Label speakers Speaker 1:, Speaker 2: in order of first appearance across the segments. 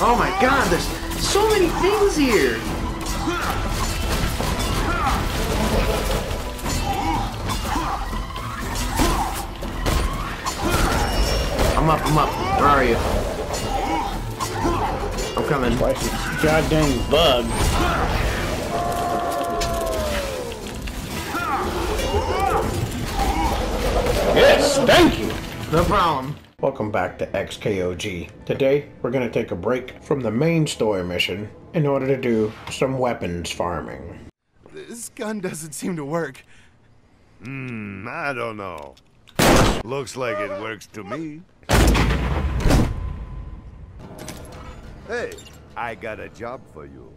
Speaker 1: Oh my god, there's so many things here! I'm up, I'm up. Where are you? I'm coming.
Speaker 2: Like a goddamn bug. Yes, thank you.
Speaker 1: No problem.
Speaker 2: Welcome back to XKOG. Today, we're gonna take a break from the main story mission in order to do some weapons farming.
Speaker 3: This gun doesn't seem to work.
Speaker 4: Hmm, I don't know. Looks like it works to me. Hey, I got a job for you.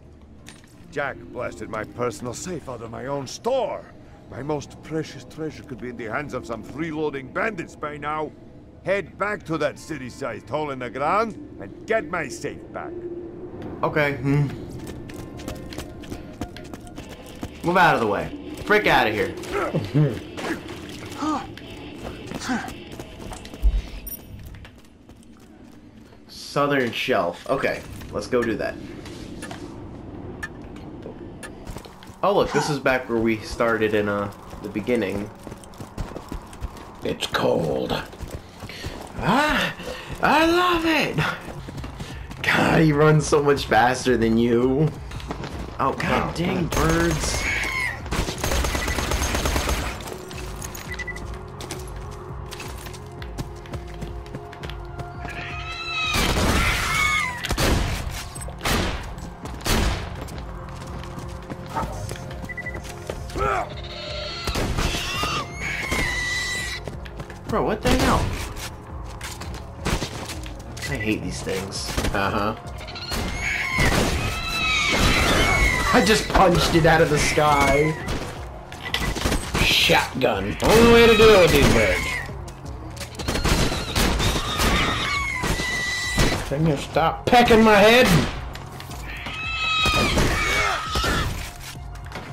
Speaker 4: Jack blasted my personal safe out of my own store. My most precious treasure could be in the hands of some freeloading bandits by now. Head back to that city-sized hole in the ground and get my safe back.
Speaker 1: Okay, hmm. Move out of the way. Frick out of here. Southern Shelf. Okay, let's go do that. Oh look, this is back where we started in uh the beginning.
Speaker 2: It's cold.
Speaker 1: Ah, I love it. God, he runs so much faster than you. Oh god, dang birds. These things.
Speaker 2: Uh huh.
Speaker 1: I just punched it out of the sky.
Speaker 2: Shotgun. Only way to do it with these birds. Can you stop pecking my head?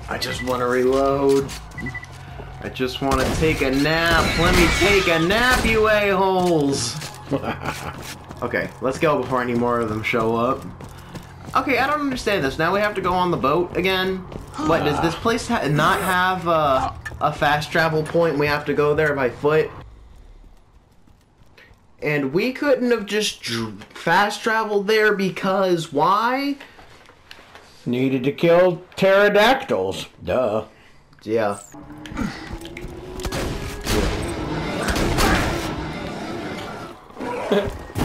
Speaker 1: I just want to reload. I just want to take a nap. Let me take a nap, you a-holes. Okay, let's go before any more of them show up. Okay, I don't understand this. Now we have to go on the boat again? What, does this place ha not have uh, a fast travel point? We have to go there by foot? And we couldn't have just dr- fast traveled there because why?
Speaker 2: Needed to kill pterodactyls. Duh.
Speaker 1: Yeah.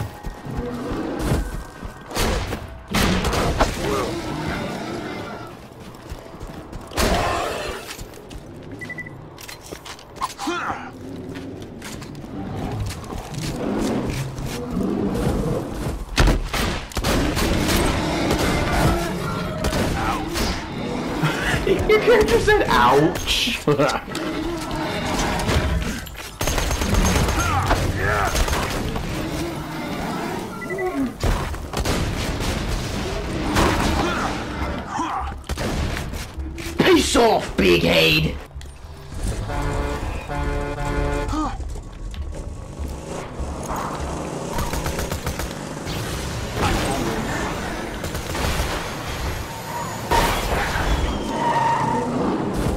Speaker 1: Your character said ouch. Peace off, big head.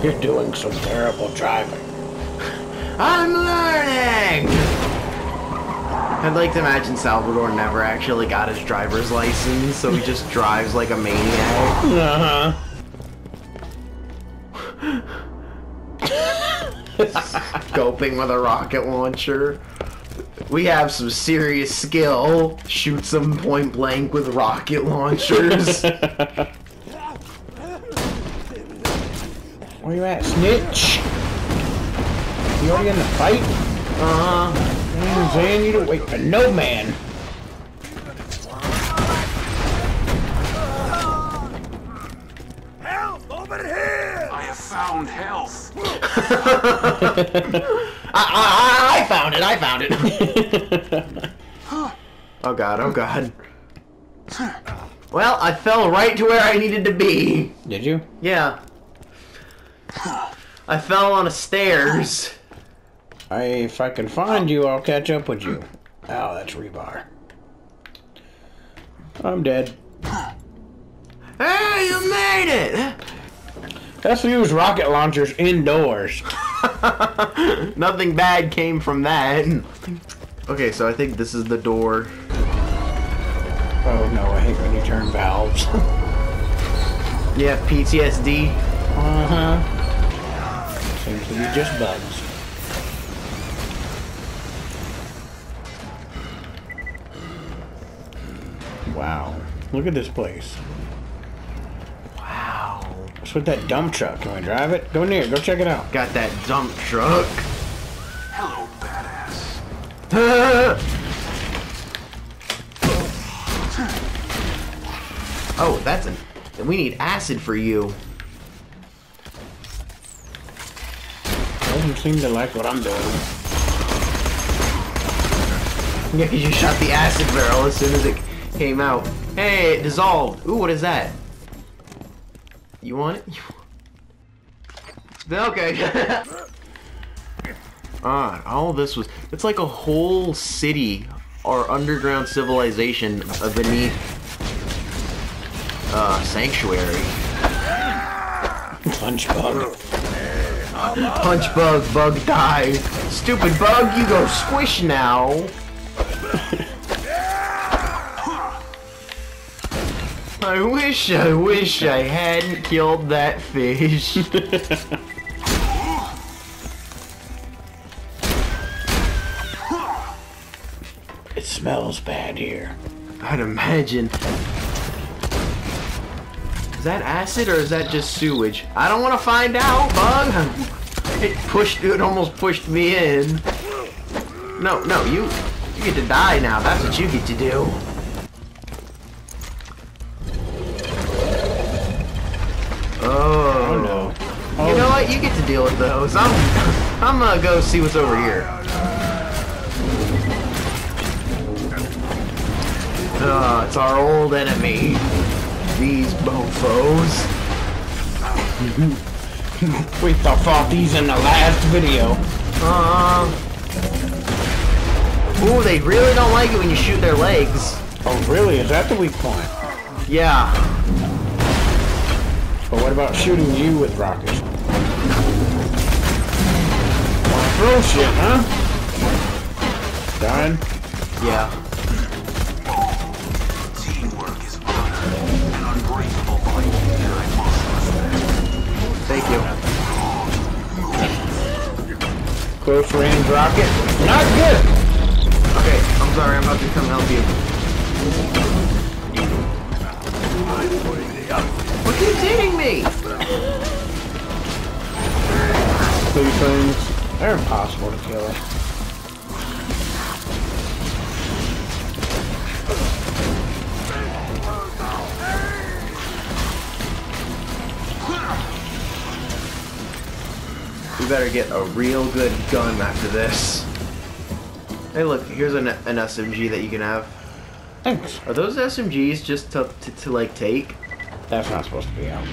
Speaker 2: You're doing some terrible driving.
Speaker 1: I'm learning! I'd like to imagine Salvador never actually got his driver's license, so he just drives like a maniac.
Speaker 2: Uh huh.
Speaker 1: Scoping with a rocket launcher. We have some serious skill. Shoot some point blank with rocket launchers.
Speaker 2: Where you at, snitch? You already in the fight?
Speaker 1: Uh-huh.
Speaker 2: Man, Zan, you don't wait for no man.
Speaker 4: Help! Over here!
Speaker 5: I have found health.
Speaker 1: I, I, I found it, I found it. oh god, oh god. Well, I fell right to where I needed to be.
Speaker 2: Did you?
Speaker 1: Yeah. I fell on a stairs.
Speaker 2: I, if I can find you, I'll catch up with you. Oh, that's rebar. I'm dead.
Speaker 1: Hey, you made it!
Speaker 2: Let's use rocket launchers indoors.
Speaker 1: Nothing bad came from that. Okay, so I think this is the door.
Speaker 2: Oh no, I hate when you turn valves.
Speaker 1: Yeah, PTSD.
Speaker 2: uh huh. Seems to be just bugs. Wow. Look at this place.
Speaker 1: Wow.
Speaker 2: What's with that dump truck? Can we drive it? Go near, go check it out.
Speaker 1: Got that dump truck.
Speaker 3: Hello, badass.
Speaker 1: oh, that's an. We need acid for you.
Speaker 2: Seem to like what I'm doing.
Speaker 1: Yeah, 'cause you shot the acid barrel as soon as it came out. Hey, it dissolved. Ooh, what is that? You want it? okay. ah, all this was. It's like a whole city or underground civilization beneath uh, sanctuary.
Speaker 2: Punch bug.
Speaker 1: Punch bug, bug die. Stupid bug, you go squish now. I wish, I wish I hadn't killed that fish.
Speaker 2: It smells bad here.
Speaker 1: I'd imagine. Is that acid or is that just sewage? I don't want to find out, bug. It pushed. It almost pushed me in. No, no, you. You get to die now. That's what you get to do.
Speaker 2: Oh
Speaker 1: Oh.
Speaker 2: no.
Speaker 1: You know what? You get to deal with those. I'm. I'm gonna go see what's over here. Uh, it's our old enemy. These mofos.
Speaker 2: We thought fought these in the last video.
Speaker 1: Uh. Ooh, they really don't like it when you shoot their legs.
Speaker 2: Oh really? Is that the weak point?
Speaker 1: Yeah.
Speaker 2: But what about shooting you with rockets? Wanna throw shit, huh? Done?
Speaker 1: Yeah. Thank you.
Speaker 2: Close range rocket? Not good!
Speaker 1: Okay, I'm sorry. I'm about to come help you. What keeps hitting me?
Speaker 2: These things, they're impossible to kill.
Speaker 1: We better get a real good gun after this. Hey, look, here's an, an SMG that you can have.
Speaker 2: Thanks.
Speaker 1: Are those SMGs just to, to, to like take?
Speaker 2: That's not supposed to be out.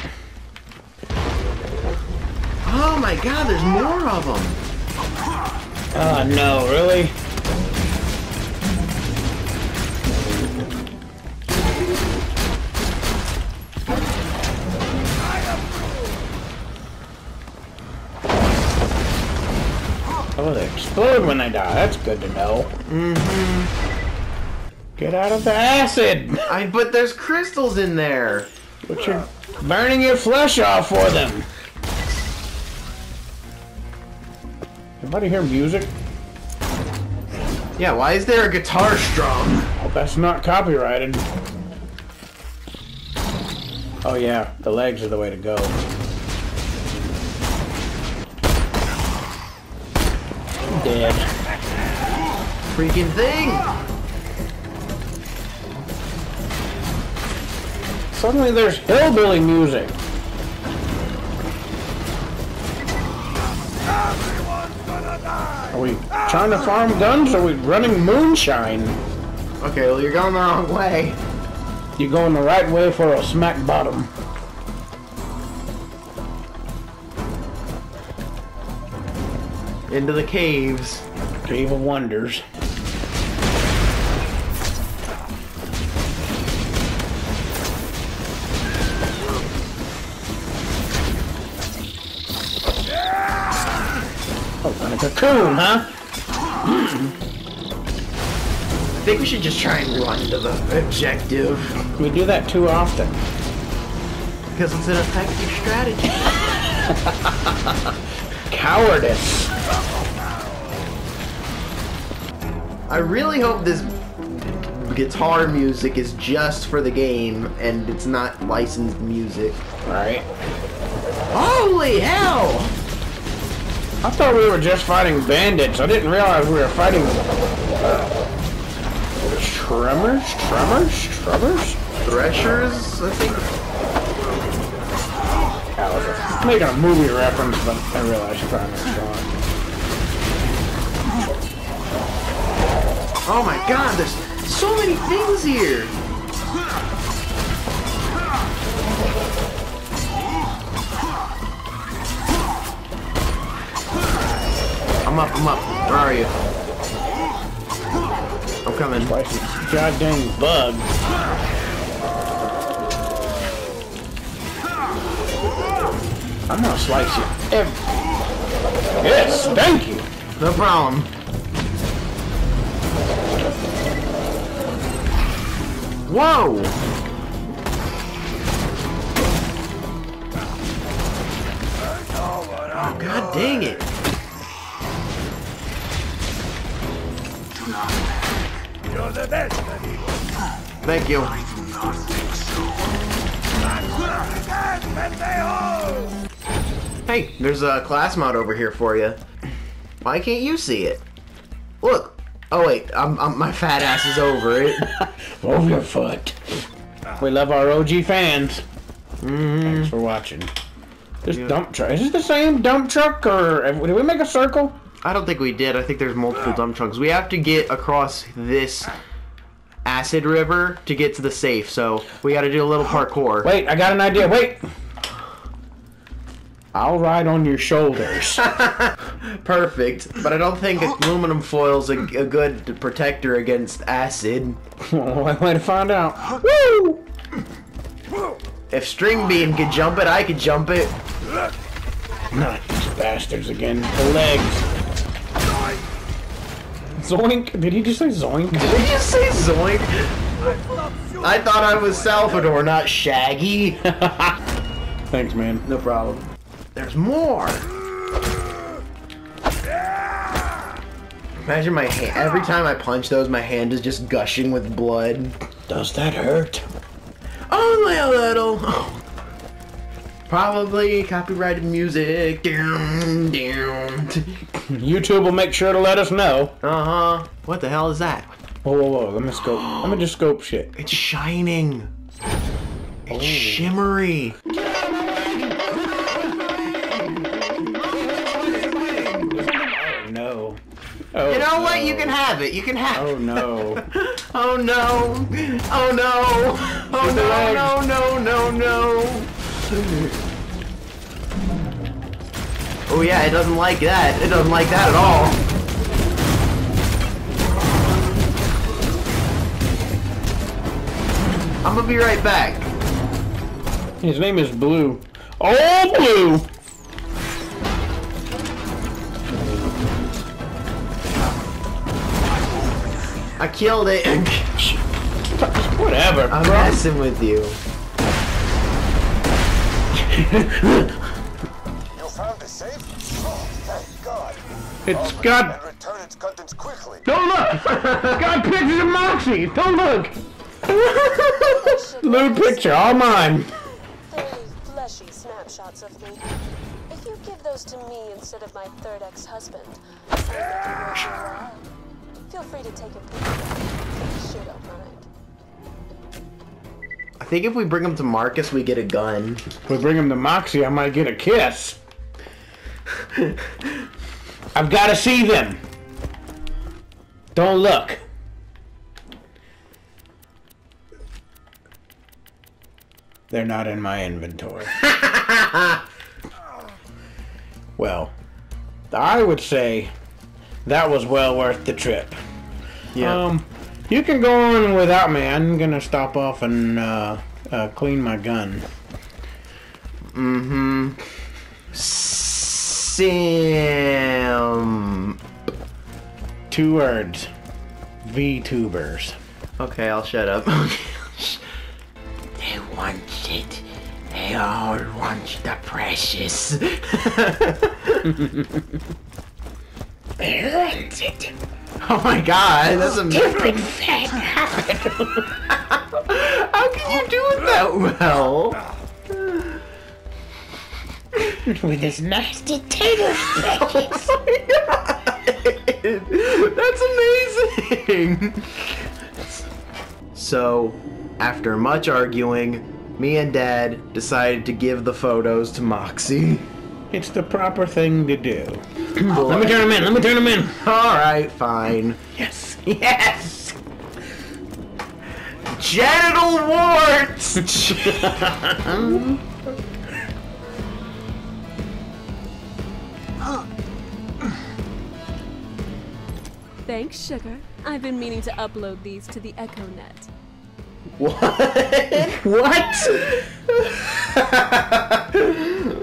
Speaker 1: Oh my god, there's more of them.
Speaker 2: Oh uh, no, really? Oh, they explode when they die. That's good to know. Mm-hmm. Get out of the acid!
Speaker 1: I but there's crystals in there.
Speaker 2: But you're burning your flesh off for them. Anybody hear music?
Speaker 1: Yeah, why is there a guitar strum?
Speaker 2: Hope that's not copyrighted. Oh yeah, the legs are the way to go. Dead.
Speaker 1: Freaking thing!
Speaker 2: Suddenly there's hillbilly music. Are we trying to farm guns or are we running moonshine?
Speaker 1: Okay, well you're going the wrong way.
Speaker 2: You're going the right way for a smack bottom.
Speaker 1: into the caves.
Speaker 2: Cave of Wonders. Oh, on a cocoon, huh? Hmm.
Speaker 1: I think we should just try and run to the objective.
Speaker 2: We do that too often.
Speaker 1: Because it's an effective strategy.
Speaker 2: Cowardice.
Speaker 1: I really hope this guitar music is just for the game and it's not licensed music.
Speaker 2: Right.
Speaker 1: Holy hell!
Speaker 2: I thought we were just fighting bandits. I didn't realize we were fighting uh, tremors, tremors, tremors.
Speaker 1: Threshers, I think.
Speaker 2: I was making a movie reference, but I realized tremors. gone.
Speaker 1: Oh my god, there's so many things here! I'm up, I'm up. Where are you? I'm coming.
Speaker 2: This goddamn bug. I'm gonna slice you. Every- yes, thank you.
Speaker 1: No problem. Whoa! Oh, god dang it.
Speaker 4: You're the best, amigo.
Speaker 1: Thank you. Hey, there's a class mod over here for you. Why can't you see it? Look. Oh wait, I'm, I'm, my fat ass is over it.
Speaker 2: Move your foot. We love our OG fans. Thanks for watching. This dump truck. Is this the same dump truck, or did we make a circle?
Speaker 1: I don't think we did. I think there's multiple dump trucks. We have to get across this acid river to get to the safe, so we got to do a little parkour.
Speaker 2: Wait, I got an idea. Wait. I'll ride on your shoulders.
Speaker 1: Perfect, but I don't think aluminum foil's a, a good protector against acid.
Speaker 2: One way to find out. Woo!
Speaker 1: If String Bean could jump it, I could jump it.
Speaker 2: Not these bastards again. The legs. Zoink. Did he just say zoink?
Speaker 1: Did you just say Zoink? I thought I was Salvador, not Shaggy.
Speaker 2: Thanks, man.
Speaker 1: No problem. There's more. Imagine my hand. Every time I punch those, my hand is just gushing with blood.
Speaker 2: Does that hurt?
Speaker 1: Only a little. Probably copyrighted music. Down, down.
Speaker 2: YouTube will make sure to let us know.
Speaker 1: Uh huh. What the hell is that?
Speaker 2: Whoa, whoa, whoa. Let me scope. Let me just scope shit.
Speaker 1: It's shining. It's shimmery.
Speaker 2: Oh,
Speaker 1: You know what? You
Speaker 2: no.
Speaker 1: can have it. You can have
Speaker 2: Oh no.
Speaker 1: Oh no! Oh no! Oh no! No! No! No! No! Oh yeah, it doesn't like that. It doesn't like that at all. I'm gonna be right back.
Speaker 2: His name is Blue. Oh, Blue!
Speaker 1: I killed it.
Speaker 2: Whatever.
Speaker 1: I'm messing with you.
Speaker 4: You found the safe? Oh, thank God.
Speaker 2: It's got.
Speaker 4: Return its contents quickly.
Speaker 2: Don't look! It's got pictures of Moxxi! Don't look! Lewd picture, all mine.
Speaker 5: Very fleshy snapshots of me. If you give those to me instead of my third ex-husband, Feel free to take a peek. Sure don't mind.
Speaker 1: I think if we bring him to Marcus, we get a gun.
Speaker 2: If we bring him to Moxxi, I might get a kiss. I've got to see them. Don't look. They're not in my inventory. well, I would say that was well worth the trip.
Speaker 1: Yeah.
Speaker 2: Um, you can go on without me. I'm gonna stop off and uh, uh, clean my gun. Mm-hmm.
Speaker 1: Sam.
Speaker 2: Two words. VTubers.
Speaker 1: Okay, I'll shut up.
Speaker 6: They want it. They all want the precious. it.
Speaker 1: oh my god, that's oh, amazing.
Speaker 6: Stupid fat habit.
Speaker 1: How can you do it that well?
Speaker 6: With his nasty tater stretches.
Speaker 1: That's amazing! So, after much arguing, me and Dad decided to give the photos to Moxxi.
Speaker 2: It's the proper thing to do. Let me turn him in. Let me turn him in.
Speaker 1: Alright, fine.
Speaker 2: Yes.
Speaker 1: Yes! Genital warts!
Speaker 5: Thanks, Sugar. I've been meaning to upload these to the EchoNet. What?
Speaker 1: What?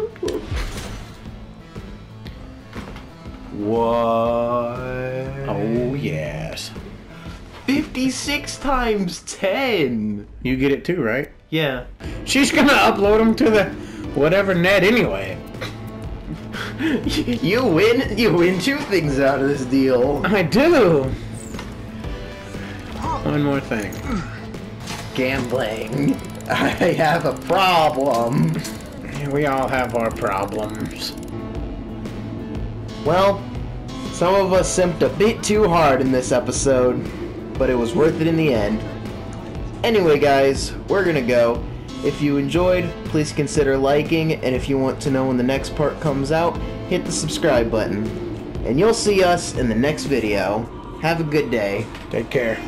Speaker 1: what?
Speaker 2: Oh, yes.
Speaker 1: 56 times 10!
Speaker 2: You get it too, right?
Speaker 1: Yeah.
Speaker 2: She's gonna upload them to the whatever net anyway.
Speaker 1: You win. You win two things out of this deal.
Speaker 2: I do. One more thing.
Speaker 1: Gambling. I have a problem.
Speaker 2: We all have our problems.
Speaker 1: Well, some of us simped a bit too hard in this episode, but it was worth it in the end. Anyway, guys, we're gonna go. If you enjoyed, please consider liking, and if you want to know when the next part comes out, hit the subscribe button. And you'll see us in the next video. Have a good day.
Speaker 2: Take care.